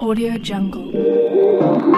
Audio Jungle.